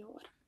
i år.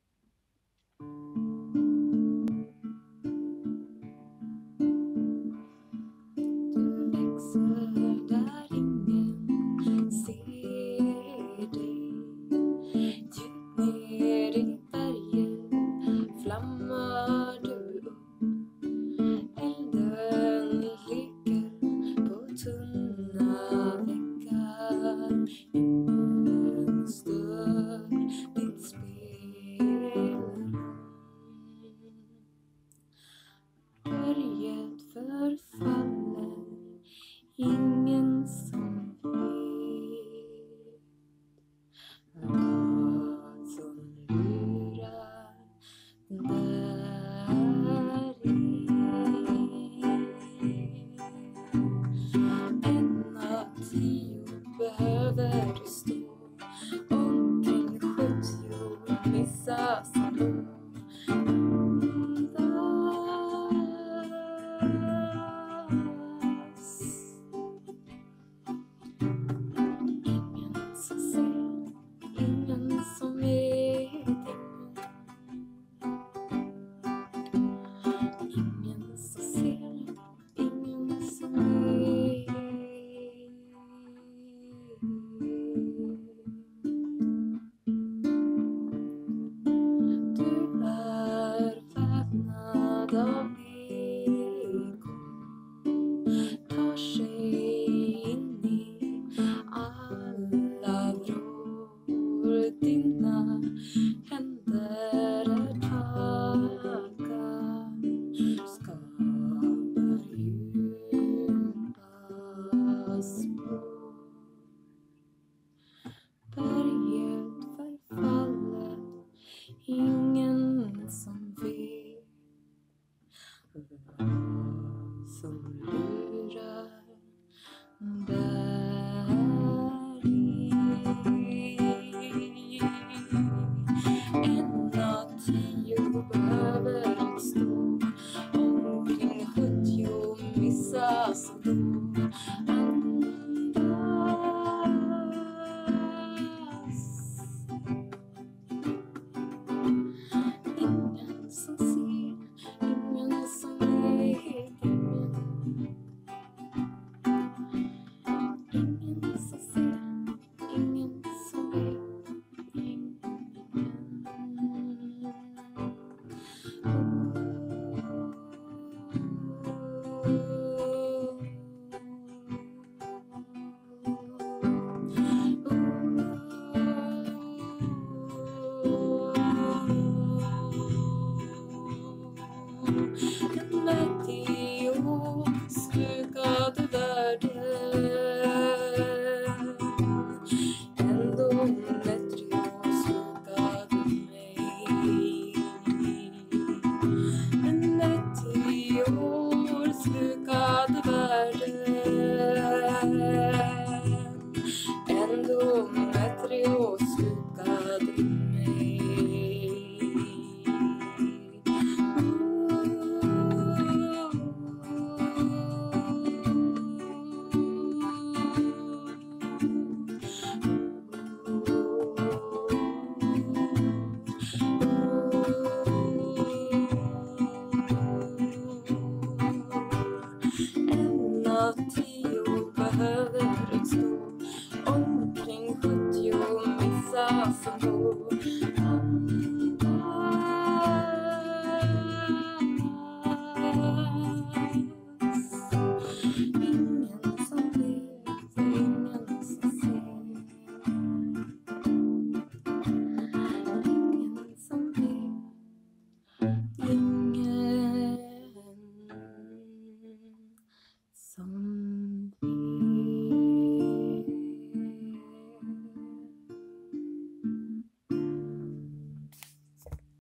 Behöver